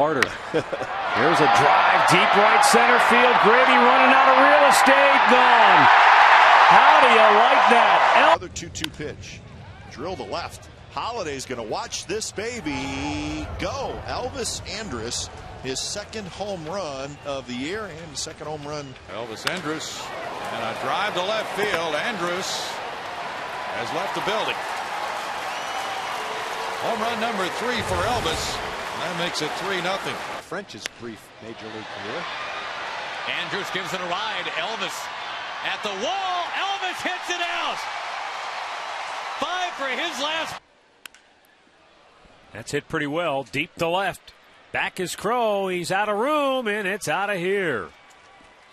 Harder. Here's a drive deep right center field. Gravy running out of real estate. Gone. How do you like that? El- Another 2 2 pitch. Drill to left. Holliday's going to watch this baby go. Elvis Andrus, his second home run of the year and second home run. Elvis Andrus and a drive to left field. Andrus has left the building. Home run number three for Elvis. That makes it 3 0. French's brief major league career. Andrus gives it a ride. Elvis at the wall. Elvis hits it out. Five for his last. That's hit pretty well. Deep to left. Back is Crow. He's out of room, and it's out of here.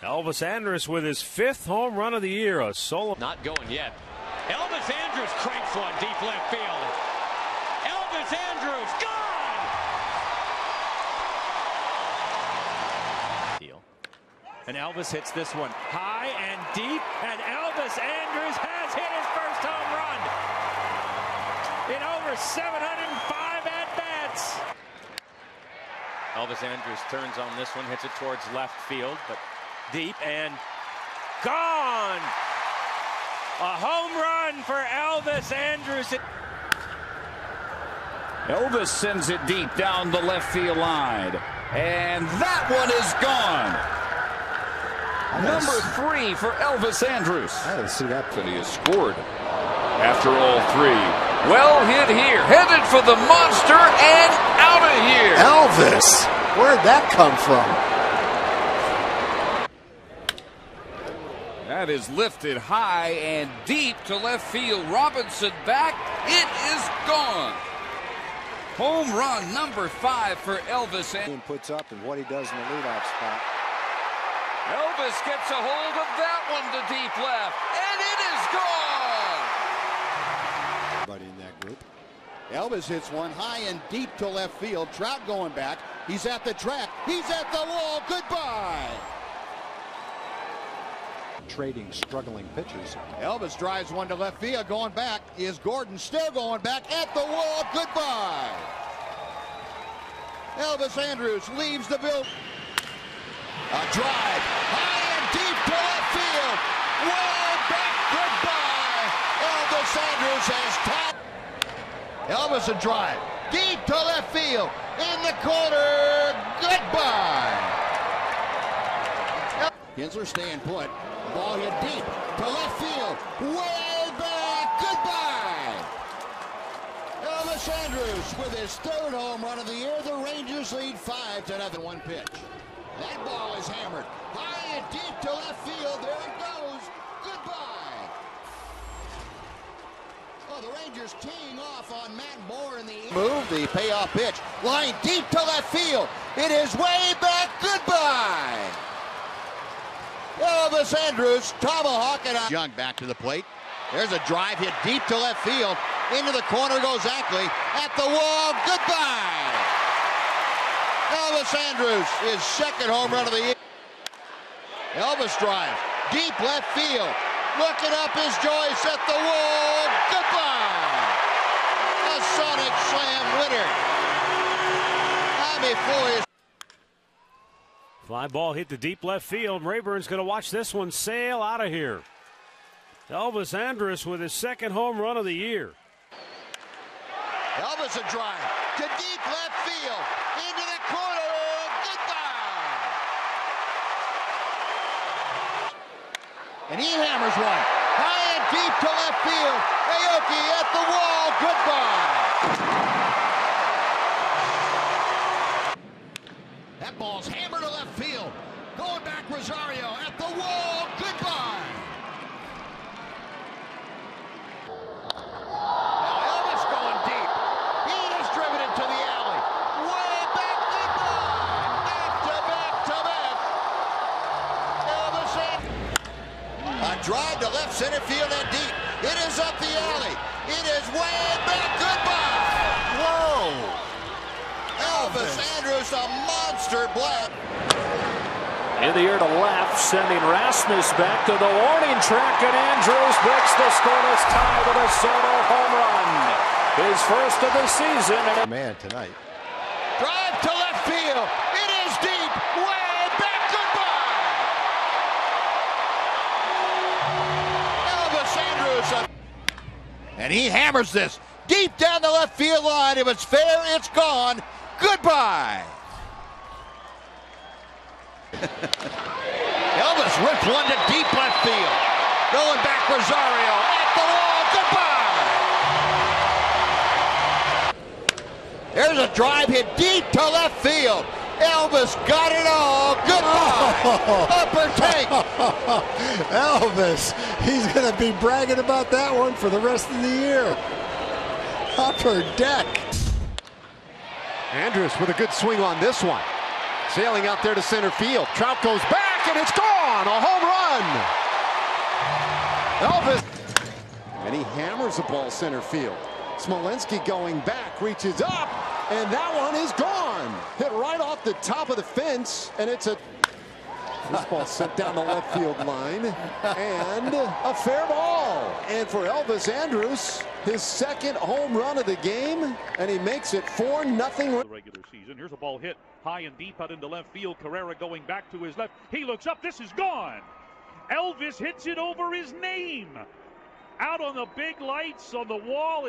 Elvis Andrus with his fifth home run of the year. A solo. Not going yet. Elvis Andrus cranks one deep left field. Elvis Andrus gone. And Elvis hits this one high and deep, and Elvis Andrus has hit his first home run in over 705 at bats. Elvis Andrus turns on this one, hits it towards left field, but deep and gone. A home run for Elvis Andrus. Elvis sends it deep down the left field line. And that one is gone. Number three for Elvis Andrus. I didn't see that. And he has scored after all three. Well hit here. Headed for the monster and out of here. Elvis! Where'd that come from? That is lifted high and deep to left field. Robinson back. It is gone. Home run number five for Elvis. He puts up and what he does in the leadoff spot. Elvis gets a hold of that one to deep left, and it is gone. Everybody in that group. Elvis hits one high and deep to left field. Trout going back. He's at the track. He's at the wall. Goodbye. Trading struggling pitchers. Elvis drives one to left field. Going back is Gordon still going back at the wall. Goodbye. Elvis Andrus leaves the building. A drive high and deep to left field. Way back. Goodbye. Elvis Andrus has tied. Elvis a drive deep to left field in the corner. Goodbye. Kinsler staying put. Ball hit deep to left field. Way back. Goodbye. Elvis Andrus with his third home run of the year. The Rangers lead five to nothing. One pitch. That ball is hammered high and deep to left field. There it goes. Goodbye. Oh, the Rangers teeing off on Matt Moore in the move. The payoff pitch, line deep to left field. It is way back. Goodbye. Elvis Andrus, tomahawk and a Young back to the plate. There's a drive hit deep to left field. Into the corner goes Ackley. At the wall. Goodbye. Elvis Andrus, his second home run of the year. Elvis drive, deep left field. Looking up is Joyce at the wall. Goodbye. A Sonic Slam winner. Flores. Fly ball hit the deep left field. Raburn's going to watch this one sail out of here. Elvis Andrus with his second home run of the year. Elvis a drive to deep left field. Into the corner. Goodbye. And he hammers one. High and deep to left field. Aoki at the wall. Goodbye. That ball's hammered to left field. Going back Rosario at the wall. Goodbye. Now Elvis going deep. He has driven it to the alley. Way back goodbye. Back to back to back. Elvis A drive to left center field and deep. It is up the alley. It is way back. Goodbye. Whoa. Elvis Andrus, a monster blast. In the air to left, sending Rasmus back to the warning track, and Andrus breaks the scoreless tie with a solo home run. His first of the season. And Man tonight. Drive to left hammers this deep down the left field line. If it's fair, it's gone. Goodbye. Elvis ripped one to deep left field. Going back Rosario at the wall. Goodbye. There's a drive hit deep to left field. Elvis got it all. Goodbye. Upper tank. Elvis, he's going to be bragging about that one for the rest of the year. Upper deck. Andrus with a good swing on this one. Sailing out there to center field. Trout goes back and it's gone. A home run. Elvis. And he hammers the ball center field. Smolinski going back, reaches up, and that one is gone. Hit right off the top of the fence, and it's a this ball sent down the left field line, and a fair ball. And for Elvis Andrus, his second home run of the game, and he makes it 4 nothing. Regular season. Here's a ball hit high and deep out into left field. Carrera going back to his left. He looks up. This is gone. Elvis hits it over his name. Out on the big lights on the wall.